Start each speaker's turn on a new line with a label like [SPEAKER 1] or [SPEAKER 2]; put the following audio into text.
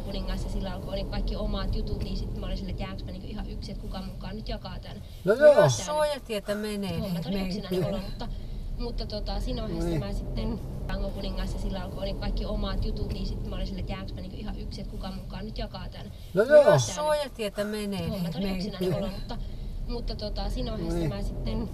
[SPEAKER 1] Tango ja sillä alkoi oli kaikki omat jutut, niin sitten mä olin sille, että jäänkö mä niinku ihan yksin, että kuka mukaan nyt jakaa tämän.
[SPEAKER 2] No joo.
[SPEAKER 3] Suojatietä menee,
[SPEAKER 1] Hommat oli yksinäinen olo, mutta, mutta tota, siinä no vaiheessa
[SPEAKER 2] Niin.
[SPEAKER 1] mä sitten Tango ja sillä alkoi oli kaikki omat jutut, niin sitten mä olin sille, että jäänkö mä niinku ihan yksin, että kuka mukaan nyt jakaa tämän.
[SPEAKER 2] No joo.
[SPEAKER 3] Suojatietä menee,
[SPEAKER 1] Hommat oli yksinäinen olo, mutta, mutta tota, siinä no vaiheessa
[SPEAKER 2] Niin.
[SPEAKER 1] mä sitten